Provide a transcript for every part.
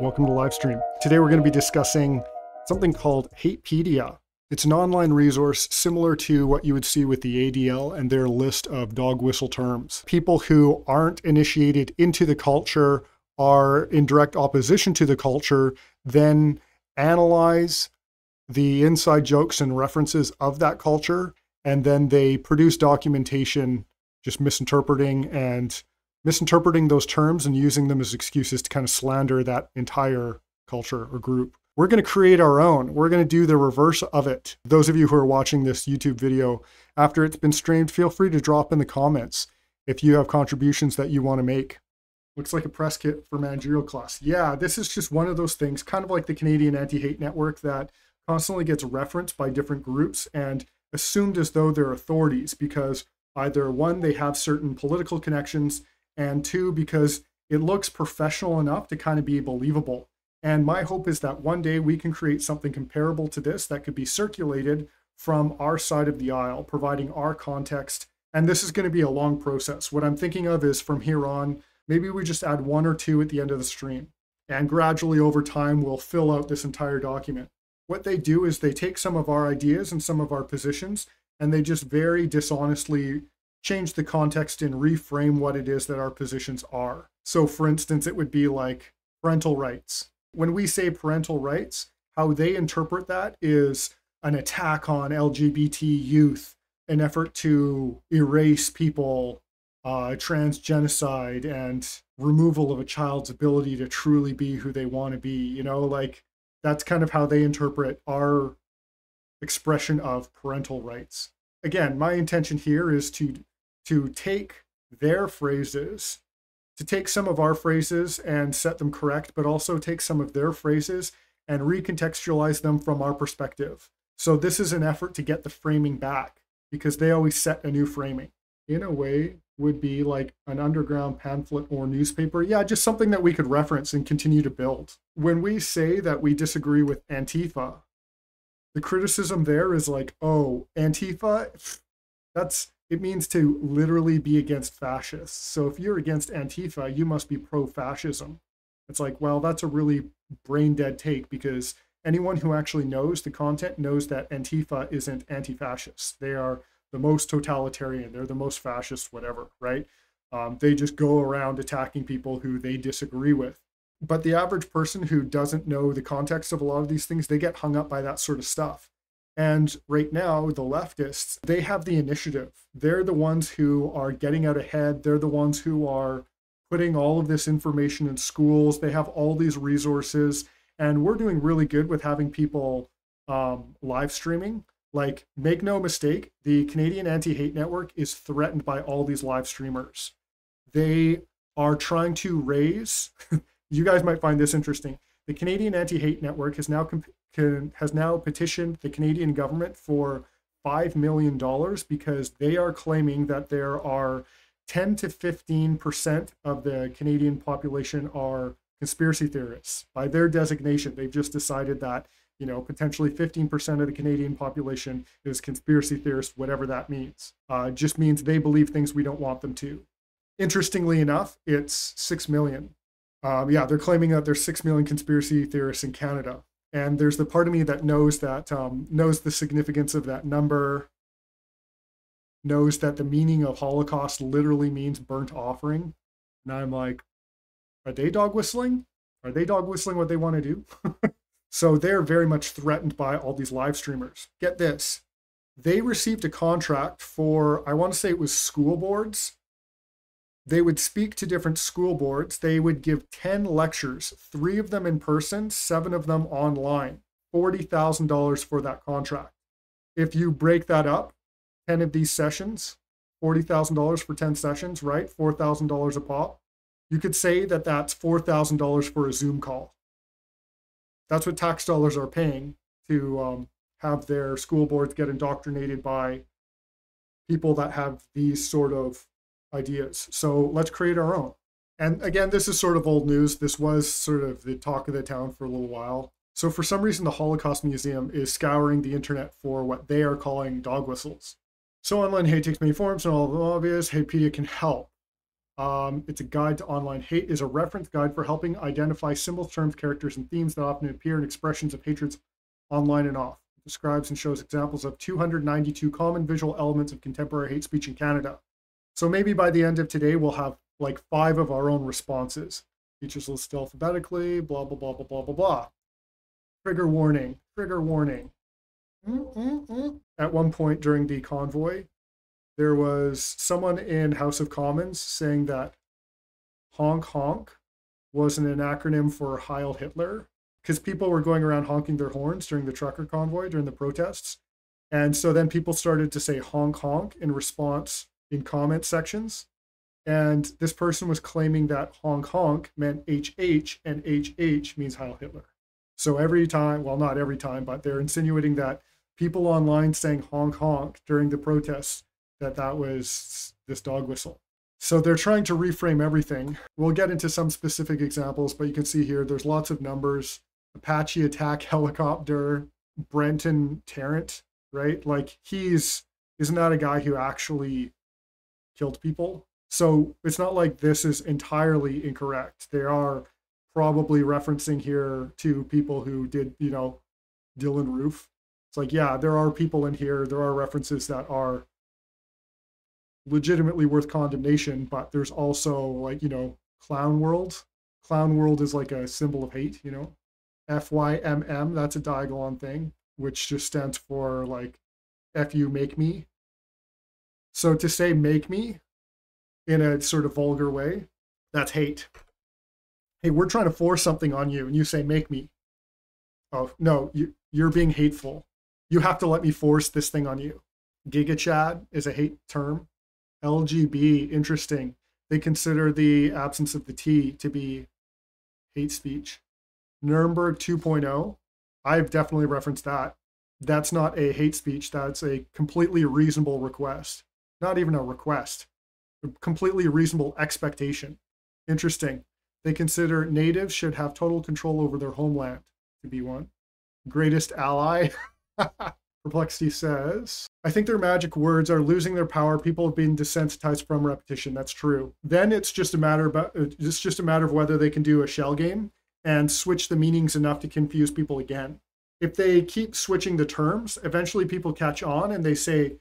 Welcome to Livestream. Today we're going to be discussing something called Hatepedia. It's an online resource similar to what you would see with the ADL and their list of dog whistle terms. People who aren't initiated into the culture are in direct opposition to the culture, then analyze the inside jokes and references of that culture, and then they produce documentation just misinterpreting and misinterpreting those terms and using them as excuses to kind of slander that entire culture or group. We're going to create our own. We're going to do the reverse of it. Those of you who are watching this YouTube video after it's been streamed, feel free to drop in the comments if you have contributions that you want to make. Looks like a press kit for managerial class. Yeah, this is just one of those things, kind of like the Canadian Anti Hate Network, that constantly gets referenced by different groups and assumed as though they're authorities because either one, they have certain political connections, and two, because it looks professional enough to kind of be believable. And my hope is that one day we can create something comparable to this that could be circulated from our side of the aisle, providing our context. And this is going to be a long process. What I'm thinking of is from here on, maybe we just add one or two at the end of the stream. And gradually over time, we'll fill out this entire document. What they do is they take some of our ideas and some of our positions, and they just very dishonestly change the context and reframe what it is that our positions are. So, for instance, it would be like parental rights when we say parental rights, how they interpret that is an attack on LGBT youth, an effort to erase people, uh, trans genocide, and removal of a child's ability to truly be who they want to be. You know, like that's kind of how they interpret our expression of parental rights. Again, my intention here is to to take their phrases to take some of our phrases and set them correct, but also take some of their phrases and recontextualize them from our perspective. So this is an effort to get the framing back because they always set a new framing. In a way, would be like an underground pamphlet or newspaper. Yeah, just something that we could reference and continue to build. When we say that we disagree with Antifa, the criticism there is like, oh, Antifa, that's it means to literally be against fascists. So if you're against Antifa, you must be pro fascism. It's like, well, that's a really brain dead take because anyone who actually knows the content knows that Antifa isn't anti fascist. They are the most totalitarian, they're the most fascist, whatever, right? Um, they just go around attacking people who they disagree with. But the average person who doesn't know the context of a lot of these things, they get hung up by that sort of stuff. And right now, the leftists, they have the initiative. They're the ones who are getting out ahead. They're the ones who are putting all of this information in schools. They have all these resources. And we're doing really good with having people um, live streaming. Like, make no mistake, the Canadian Anti Hate Network is threatened by all these live streamers. They are trying to raise, you guys might find this interesting. The Canadian Anti Hate Network has now comp- can, has now petitioned the Canadian government for $5 million because they are claiming that there are 10 to 15% of the Canadian population are conspiracy theorists. By their designation, they've just decided that, you know, potentially 15% of the Canadian population is conspiracy theorists, whatever that means. Uh, just means they believe things we don't want them to. Interestingly enough, it's 6 million. Um, yeah, they're claiming that there's 6 million conspiracy theorists in Canada. And there's the part of me that knows that um, knows the significance of that number knows that the meaning of holocaust literally means burnt offering. And i'm like are they dog whistling? Are they dog whistling what they want to do? So they're very much threatened by all these live streamers. Get this. They received a contract for i want to say it was school boards they would speak to different school boards. They would give 10 lectures, three of them in person, seven of them online, $40,000 for that contract. If you break that up, 10 of these sessions, $40,000 for 10 sessions, right? $4,000 a pop. You could say that that's $4,000 for a Zoom call. That's what tax dollars are paying to um, have their school boards get indoctrinated by people that have these sort of ideas. So let's create our own. And again, this is sort of old news. This was sort of the talk of the town for a little while. So for some reason, the Holocaust Museum is scouring the internet for what they are calling dog whistles. So online hate takes many forms and all of them obvious. Hatepedia can help. Um, it's a guide to online hate, is a reference guide for helping identify symbols, terms, characters, and themes that often appear in expressions of hatreds online and off. It describes and shows examples of 292 common visual elements of contemporary hate speech in Canada. So maybe by the end of today, we'll have like five of our own responses. Features listed alphabetically, blah, blah, blah, blah, blah, blah, blah. Trigger warning, trigger warning. Mm-mm-mm. At one point during the convoy, there was someone in House of Commons saying that honk honk wasn't an acronym for Heil Hitler because people were going around honking their horns during the trucker convoy during the protests. And so then people started to say honk honk in response in comment sections. And this person was claiming that honk honk meant HH and HH means Heil Hitler. So every time, well, not every time, but they're insinuating that people online saying honk honk during the protests that that was this dog whistle. So they're trying to reframe everything. We'll get into some specific examples, but you can see here there's lots of numbers. Apache attack helicopter, Brenton Tarrant, right? Like he's isn't that a guy who actually killed people? So it's not like this is entirely incorrect. They are probably referencing here to people who did, you know, Dylann Roof. It's like, yeah, there are people in here, there are references that are legitimately worth condemnation, but there's also like, you know, Clown World. Clown World is like a symbol of hate, you know. FYMM, that's a Diagolon thing, which just stands for like F you make me. So to say make me in a sort of vulgar way, that's hate. Hey, we're trying to force something on you, and you say make me. Oh no, you you're being hateful. You have to let me force this thing on you. Giga Chad is a hate term. LGB, interesting. They consider the absence of the T to be hate speech. Nuremberg 2.0, I've definitely referenced that. That's not a hate speech, that's a completely reasonable request. Not even a request, a completely reasonable expectation. Interesting. They consider natives should have total control over their homeland to be one. Greatest ally. Perplexity says, I think their magic words are losing their power. People have been desensitized from repetition. That's true. Then it's just a matter about it's just a matter of whether they can do a shell game and switch the meanings enough to confuse people again. If they keep switching the terms, eventually people catch on and they say,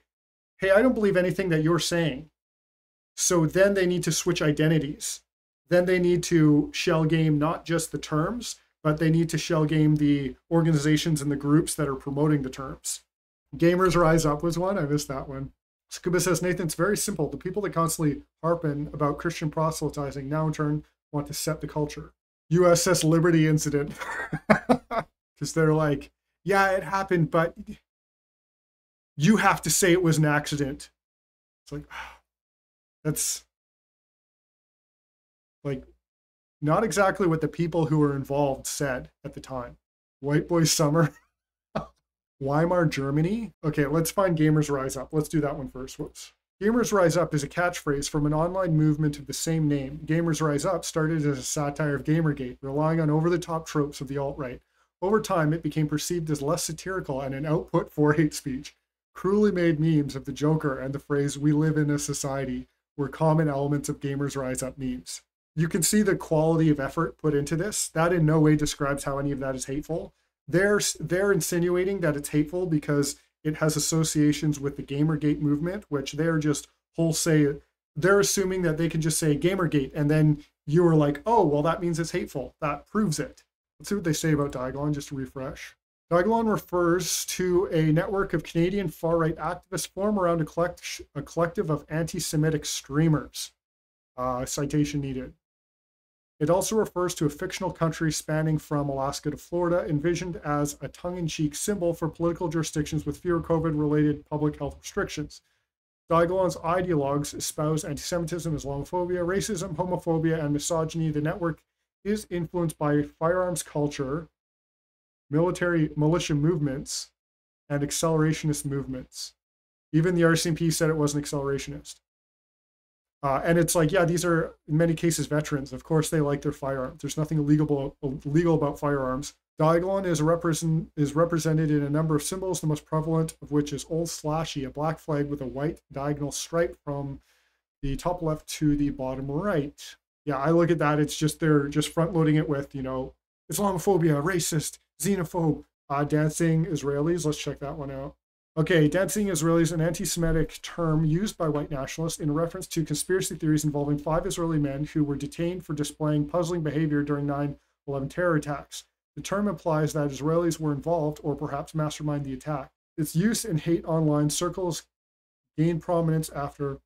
Hey, I don't believe anything that you're saying. So then they need to switch identities. Then they need to shell game not just the terms, but they need to shell game the organizations and the groups that are promoting the terms. Gamers Rise Up was one. I missed that one. Scuba says, Nathan, it's very simple. The people that constantly harping about Christian proselytizing now in turn want to set the culture. USS Liberty incident. Because they're like, yeah, it happened, but you have to say it was an accident. It's like, that's like not exactly what the people who were involved said at the time. White Boy Summer. Weimar Germany. Okay, let's find Gamers Rise Up. Let's do that one first. Whoops. Gamers Rise Up is a catchphrase from an online movement of the same name. Gamers Rise Up started as a satire of Gamergate, relying on over the top tropes of the alt right. Over time, it became perceived as less satirical and an output for hate speech. Cruelly made memes of the Joker and the phrase, We live in a society, were common elements of Gamers Rise Up memes. You can see the quality of effort put into this. That in no way describes how any of that is hateful they're they're insinuating that it's hateful because it has associations with the Gamergate movement, which they're just wholesale. They're assuming that they can just say Gamergate, and then you are like, oh, well, that means it's hateful. That proves it. Let's see what they say about Diagolon, just to refresh. Diagolon refers to a network of Canadian far right activists formed around a, collect- a collective of anti Semitic streamers. Uh, citation needed. It also refers to a fictional country spanning from Alaska to Florida, envisioned as a tongue in cheek symbol for political jurisdictions with fewer COVID related public health restrictions. Diagolon's ideologues espouse anti Semitism, Islamophobia, racism, homophobia, and misogyny. The network is influenced by firearms culture, military militia movements, and accelerationist movements. Even the RCMP said it was an accelerationist. Uh, and it's like, yeah, these are in many cases veterans. Of course, they like their firearms. There's nothing illegal illegal about firearms. Diagolon is represent is represented in a number of symbols, the most prevalent of which is Old Slashy, a black flag with a white diagonal stripe from the top left to the bottom right. Yeah, I look at that. It's just they're just front loading it with, you know, Islamophobia, racist, xenophobe, uh, dancing Israelis. Let's check that one out. Okay, dancing Israelis, an anti Semitic term used by white nationalists in reference to conspiracy theories involving five Israeli men who were detained for displaying puzzling behavior during 9 11 terror attacks. The term implies that Israelis were involved or perhaps masterminded the attack. Its use in hate online circles gained prominence after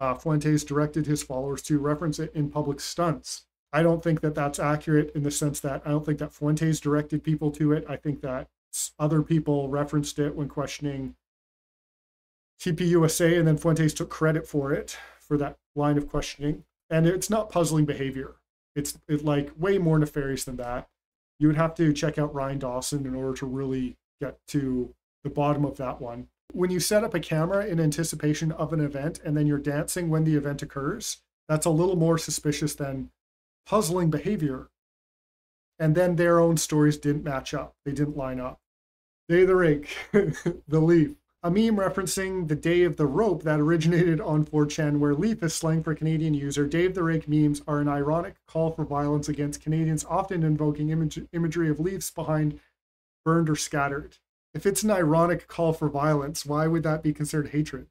uh, Fuentes directed his followers to reference it in public stunts. I don't think that that's accurate in the sense that I don't think that Fuentes directed people to it. I think that other people referenced it when questioning TPUSA, and then Fuentes took credit for it for that line of questioning. And it's not puzzling behavior. It's it like way more nefarious than that. You would have to check out Ryan Dawson in order to really get to the bottom of that one. When you set up a camera in anticipation of an event and then you're dancing when the event occurs, that's a little more suspicious than puzzling behavior. And then their own stories didn't match up, they didn't line up. Day of the Rake, the Leaf. A meme referencing the Day of the Rope that originated on 4chan, where Leaf is slang for Canadian user. Day of the Rake memes are an ironic call for violence against Canadians, often invoking image- imagery of leaves behind burned or scattered. If it's an ironic call for violence, why would that be considered hatred?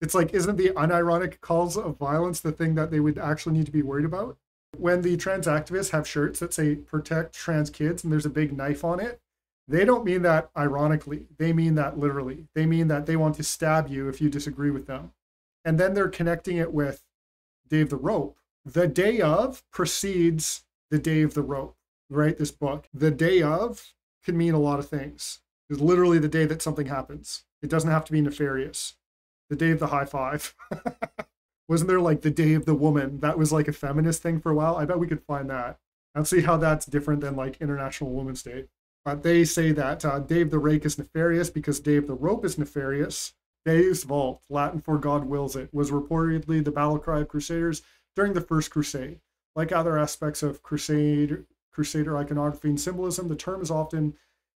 It's like, isn't the unironic calls of violence the thing that they would actually need to be worried about? When the trans activists have shirts that say protect trans kids and there's a big knife on it, they don't mean that ironically. They mean that literally. They mean that they want to stab you if you disagree with them. And then they're connecting it with of the Rope. The day of precedes the day of the rope, right? This book. The day of can mean a lot of things. It's literally the day that something happens. It doesn't have to be nefarious. The day of the high five. Wasn't there like the day of the woman? That was like a feminist thing for a while. I bet we could find that. and see how that's different than like International Women's Day. Uh, they say that uh, Day of the Rake is nefarious because Day of the Rope is nefarious. Deus Vult, Latin for God wills it, was reportedly the battle cry of Crusaders during the First Crusade. Like other aspects of Crusade, Crusader iconography and symbolism, the term is often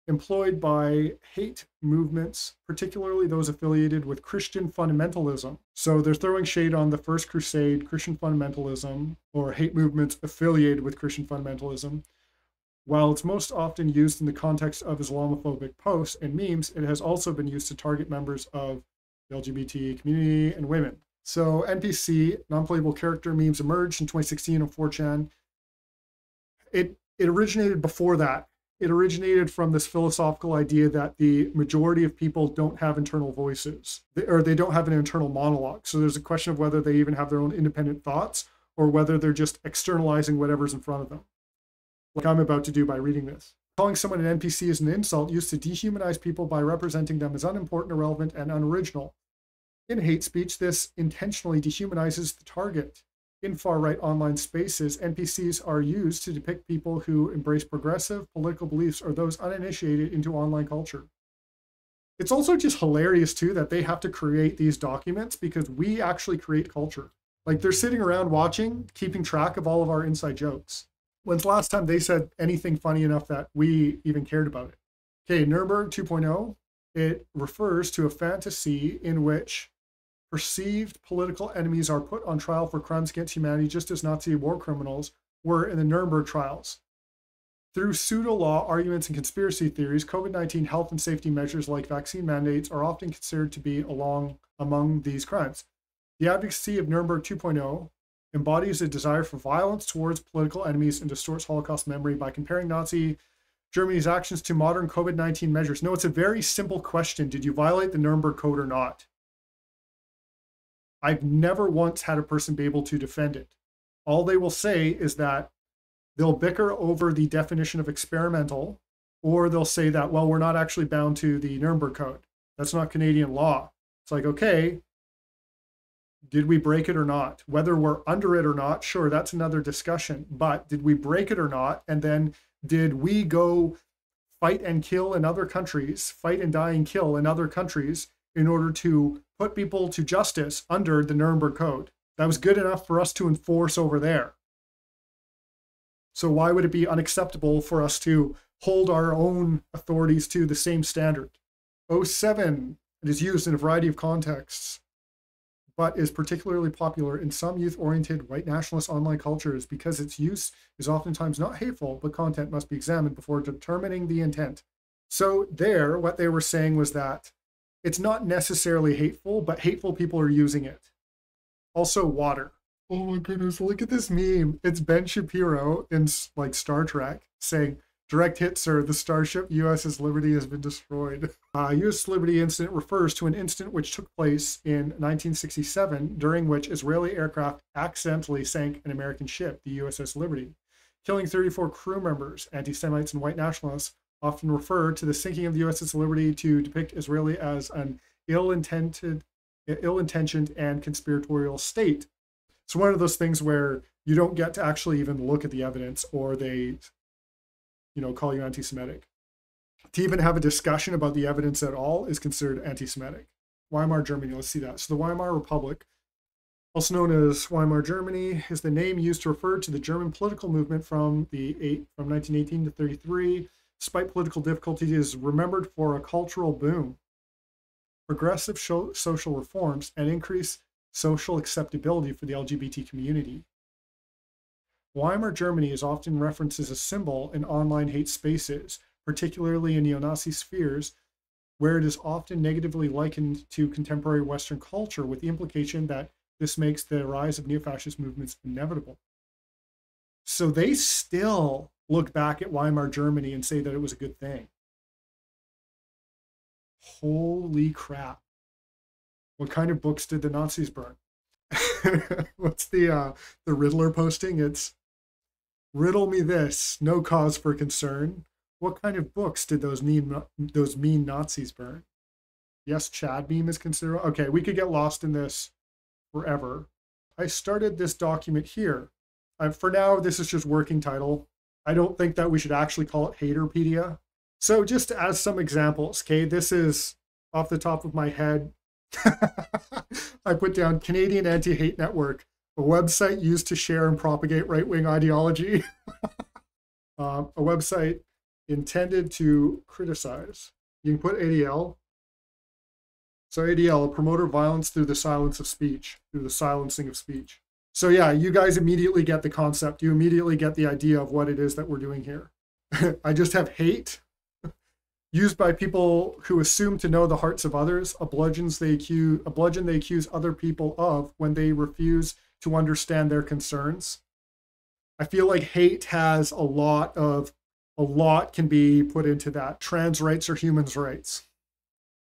employed by hate movements, particularly those affiliated with Christian fundamentalism. So they're throwing shade on the First Crusade, Christian fundamentalism, or hate movements affiliated with Christian fundamentalism. While it's most often used in the context of Islamophobic posts and memes, it has also been used to target members of the LGBT community and women. So NPC, non-playable character memes emerged in 2016 on 4chan. It it originated before that. It originated from this philosophical idea that the majority of people don't have internal voices, or they don't have an internal monologue. So there's a question of whether they even have their own independent thoughts, or whether they're just externalizing whatever's in front of them like I'm about to do by reading this. Calling someone an NPC is an insult used to dehumanize people by representing them as unimportant, irrelevant, and unoriginal. In hate speech, this intentionally dehumanizes the target. In far right online spaces, NPCs are used to depict people who embrace progressive political beliefs or those uninitiated into online culture. It's also just hilarious, too, that they have to create these documents because we actually create culture. Like they're sitting around watching, keeping track of all of our inside jokes. When's the last time they said anything funny enough that we even cared about it? Okay, Nuremberg 2.0, it refers to a fantasy in which perceived political enemies are put on trial for crimes against humanity, just as Nazi war criminals were in the Nuremberg trials. Through pseudo law arguments and conspiracy theories, COVID 19 health and safety measures like vaccine mandates are often considered to be along among these crimes. The advocacy of Nuremberg 2.0 embodies a desire for violence towards political enemies and distorts Holocaust memory by comparing Nazi Germany's actions to modern COVID 19 measures. No, it's a very simple question. Did you violate the Nuremberg Code or not? I've never once had a person be able to defend it. All they will say is that they'll bicker over the definition of experimental, or they'll say that, well, we're not actually bound to the Nuremberg Code. That's not Canadian law. It's like, okay, did we break it or not? Whether we're under it or not, sure, that's another discussion. But did we break it or not? And then did we go fight and kill in other countries, fight and die and kill in other countries in order to put people to justice under the Nuremberg Code? That was good enough for us to enforce over there. So why would it be unacceptable for us to hold our own authorities to the same standard? 07, it is used in a variety of contexts but is particularly popular in some youth oriented white nationalist online cultures because its use is oftentimes not hateful, but content must be examined before determining the intent. So, there, what they were saying was that it's not necessarily hateful, but hateful people are using it. Also, water. Oh my goodness, look at this meme. It's Ben Shapiro in like Star Trek saying, Direct hit, sir. The starship USS Liberty has been destroyed. Uh, USS Liberty incident refers to an incident which took place in 1967, during which Israeli aircraft accidentally sank an American ship, the USS Liberty, killing 34 crew members. Anti Semites and white nationalists often refer to the sinking of the USS Liberty to depict Israeli as an ill-intended, ill-intentioned and conspiratorial state. It's one of those things where you don't get to actually even look at the evidence, or they you know, call you anti-Semitic. To even have a discussion about the evidence at all is considered anti-Semitic. Weimar Germany, let's see that. So the Weimar Republic, also known as Weimar Germany, is the name used to refer to the German political movement from the eight, from 1918 to 33. Despite political difficulties, is remembered for a cultural boom, progressive social reforms, and increased social acceptability for the LGBT community. Weimar Germany is often referenced as a symbol in online hate spaces, particularly in neo Nazi spheres, where it is often negatively likened to contemporary Western culture, with the implication that this makes the rise of neo fascist movements inevitable. So they still look back at Weimar Germany and say that it was a good thing. Holy crap. What kind of books did the Nazis burn? What's the uh, the Riddler posting? It's Riddle me this, no cause for concern. What kind of books did those mean those mean Nazis burn? Yes, Chad meme is considered. Okay, we could get lost in this forever. I started this document here. For now, this is just working title. I don't think that we should actually call it Haterpedia. So just as some examples, okay, this is off the top of my head. I put down Canadian Anti-Hate Network a website used to share and propagate right wing ideology, uh, a website intended to criticize. You can put ADL. So, ADL, promoter violence through the silence of speech, through the silencing of speech. So, yeah, you guys immediately get the concept. You immediately get the idea of what it is that we're doing here. I just have hate used by people who assume to know the hearts of others, a bludgeons they accuse a bludgeon they accuse other people of when they refuse to understand their concerns. I feel like hate has a lot of a lot can be put into that. Trans rights or humans' rights.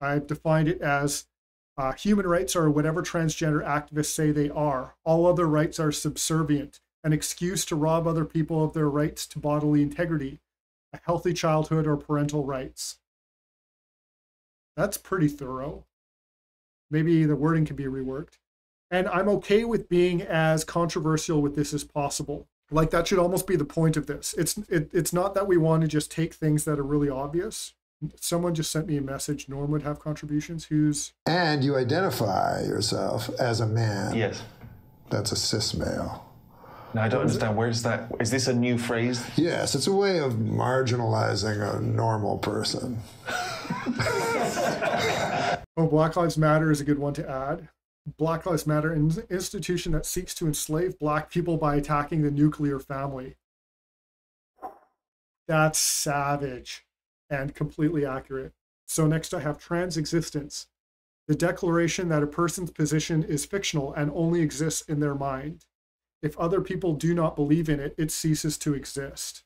I've defined it as uh, human rights are whatever transgender activists say they are. All other rights are subservient, an excuse to rob other people of their rights to bodily integrity, a healthy childhood, or parental rights. That's pretty thorough. Maybe the wording can be reworked. And I'm okay with being as controversial with this as possible. Like that should almost be the point of this. It's it, it's not that we want to just take things that are really obvious. Someone just sent me a message. Norm would have contributions. Who's and you identify yourself as a man. Yes, that's a cis male. No, I don't understand. Where's that? Is this a new phrase? Yes, it's a way of marginalizing a normal person. oh, Black Lives Matter is a good one to add. Black Lives Matter, is an institution that seeks to enslave black people by attacking the nuclear family. That's savage and completely accurate. So, next I have trans existence, the declaration that a person's position is fictional and only exists in their mind. If other people do not believe in it, it ceases to exist.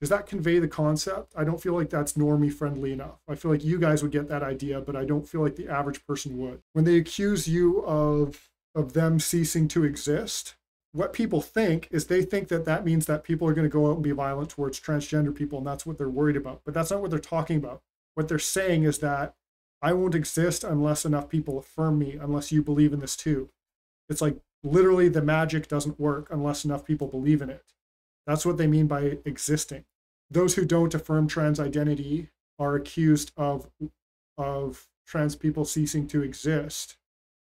Does that convey the concept? I don't feel like that's normie friendly enough. I feel like you guys would get that idea, but I don't feel like the average person would. When they accuse you of of them ceasing to exist, what people think is they think that that means that people are going to go out and be violent towards transgender people and that's what they're worried about. But that's not what they're talking about. What they're saying is that I won't exist unless enough people affirm me, unless you believe in this too. It's like literally the magic doesn't work unless enough people believe in it. That's what they mean by existing. Those who don't affirm trans identity are accused of, of trans people ceasing to exist.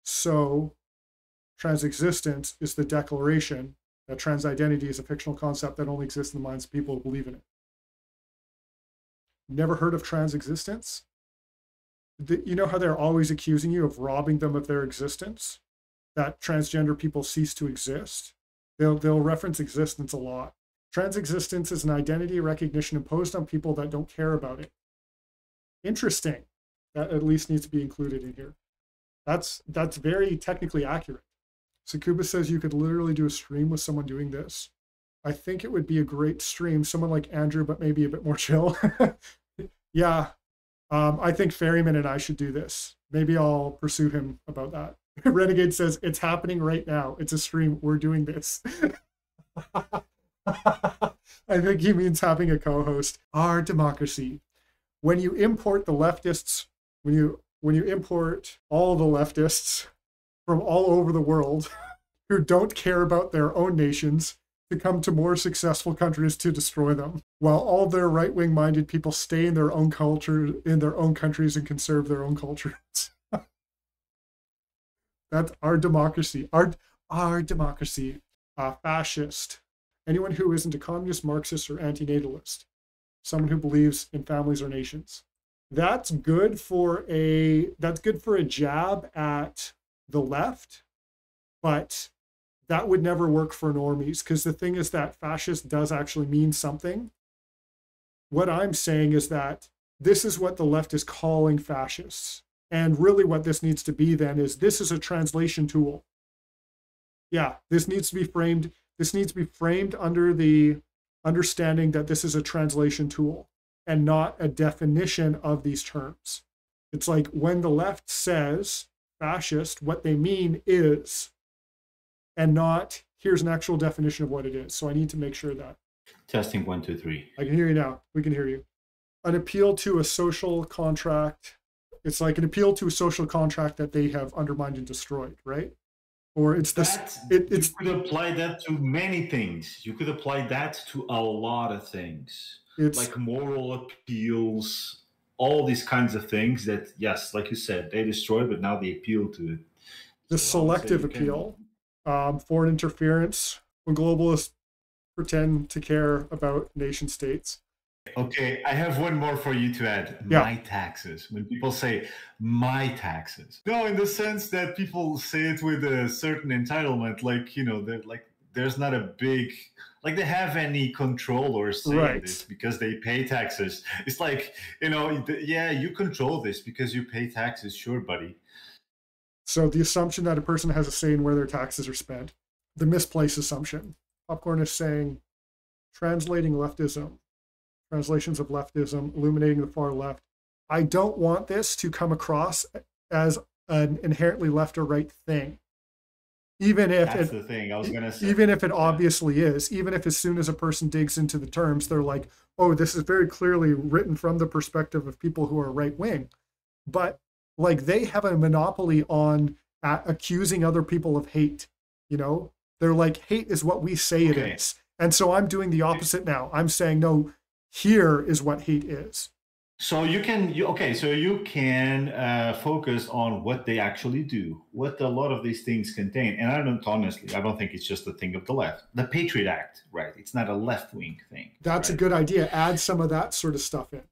So, trans existence is the declaration that trans identity is a fictional concept that only exists in the minds of people who believe in it. Never heard of trans existence? the, you know how they're always accusing you of robbing them of their existence? That transgender people cease to exist. They'll they'll reference existence a lot. Trans existence is an identity recognition imposed on people that don't care about it. Interesting. That at least needs to be included in here. That's that's very technically accurate. Sakuba says you could literally do a stream with someone doing this. I think it would be a great stream. Someone like Andrew, but maybe a bit more chill. yeah, um, I think Ferryman and I should do this. Maybe I'll pursue him about that. Renegade says it's happening right now. It's a stream. We're doing this. I think he means having a co-host. Our democracy. When you import the leftists, when you when you import all the leftists from all over the world who don't care about their own nations to come to more successful countries to destroy them, while all their right-wing minded people stay in their own culture, in their own countries, and conserve their own cultures. That's our democracy. Our our democracy. Uh, fascist. Anyone who isn't a communist, Marxist, or antinatalist. Someone who believes in families or nations. That's good for a that's good for a jab at the left, but that would never work for normies because the thing is that fascist does actually mean something. What I'm saying is that this is what the left is calling fascists. And really, what this needs to be then is this is a translation tool. Yeah, this needs to be framed. This needs to be framed under the understanding that this is a translation tool and not a definition of these terms. It's like when the left says fascist, what they mean is, and not here's an actual definition of what it is. So I need to make sure that. Testing one, two, three. I can hear you now. We can hear you. An appeal to a social contract it's like an appeal to a social contract that they have undermined and destroyed, right? Or it's this. It, it's you could apply that to many things. You could apply that to a lot of things, it's like moral appeals, all these kinds of things. That yes, like you said, they destroyed, but now they appeal to it. the So I would say selective you can- appeal, um, foreign interference when globalists pretend to care about nation states. Okay, I have one more for you to add. Yeah. My taxes. When people say my taxes, no, in the sense that people say it with a certain entitlement, like you know, they're like there's not a big like they have any control or say in Right. this because they pay taxes. It's like you know, yeah, you control this because you pay taxes, sure, buddy. So the assumption that a person has a say in where their taxes are spent, the misplaced assumption. Popcorn is saying, translating leftism, translations of leftism, illuminating the far left. I don't want this to come across as an inherently left or right thing. Even if That's it, the thing I was gonna say. even if it obviously is, even if as soon as a person digs into the terms, they're like, oh, this is very clearly written from the perspective of people who are right wing. But like they have a monopoly on uh, accusing other people of hate. You know, they're like, hate is what we say it Okay. is. And so I'm doing the opposite now. I'm saying, no, here is what hate is. So you can you, okay, so you can uh, focus on what they actually do, what a lot of these things contain. And I don't honestly, I don't think it's just a thing of the left. The Patriot Act, right? It's not a left wing thing. That's a good idea. Add some of that sort of stuff in.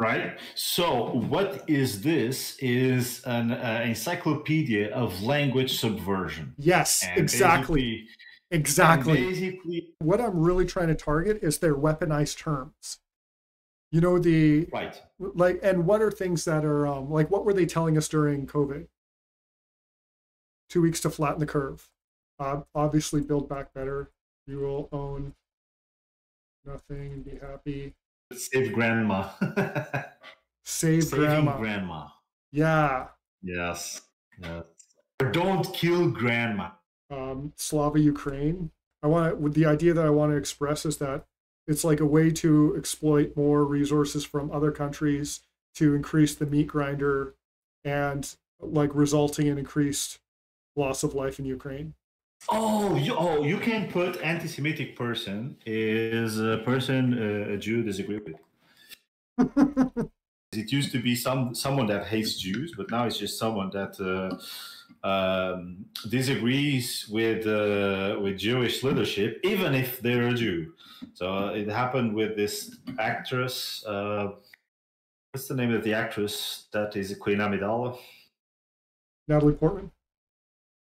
right. So what is this? Is an uh, encyclopedia of language subversion. Yes, And exactly. Exactly. basically, what I'm really trying to target is their weaponized terms. You know the right. like, and what are things that are um, like? What were they telling us during COVID? Two weeks to flatten the curve. Uh, obviously, build back better. You will own nothing and be happy. Save grandma. Save Saving grandma. grandma. yeah. Yes. Yes. Don't kill grandma. um, Slava Ukraine. I want to, the idea that I want to express is that it's like a way to exploit more resources from other countries to increase the meat grinder and like resulting in increased loss of life in Ukraine. Oh, you, oh, you can put anti-Semitic person is a person uh, a Jew disagree with. It used to be some someone that hates Jews, but now it's just someone that uh, um, disagrees with uh, with Jewish leadership, even if they're a Jew. So uh, it happened with this actress. Uh, What's the name of the actress that is Queen Amidala? Natalie Portman.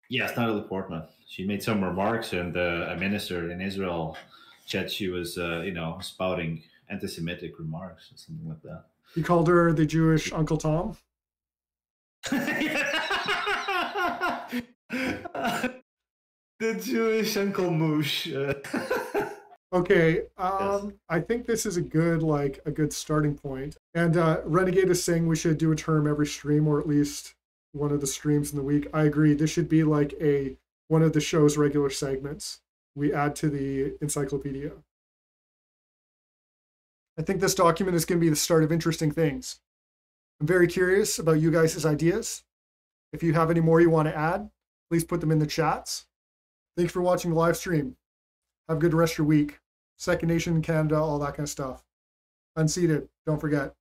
Yes, Natalie Portman. She made some remarks, and uh, a minister in Israel said she was, uh, you know, spouting anti-Semitic remarks or something like that. He called her the Jewish Uncle Tom. the Jewish Uncle Moosh. okay, um, I think this is a good like a good starting point. And uh, Renegade is saying we should do a term every stream, or at least one of the streams in the week. I agree. This should be like a one of the show's regular segments. We add to the encyclopedia. I think this document is going to be the start of interesting things. I'm very curious about you guys' ideas. If you have any more you want to add, please put them in the chats. Thanks for watching the live stream. Have a good rest of your week. Second Nation, Canada, all that kind of stuff. Unseated, don't forget.